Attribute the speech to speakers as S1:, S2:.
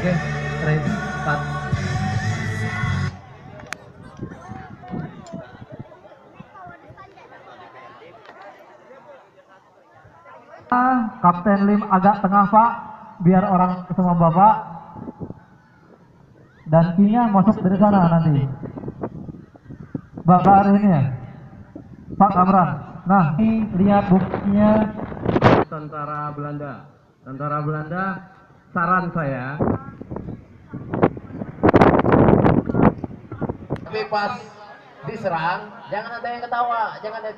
S1: Oke, ready, start.
S2: Kapten Lim agak tengah Pak, biar orang semua Bapak. Dan kinya masuk dari sana nanti. Bapak hari ini ya? Pak Kamran. Nah, ini lihat buktinya
S1: Tentara Belanda. Tentara Belanda, saran saya.
S3: Pas diserang, jangan ada yang ketawa, jangan ada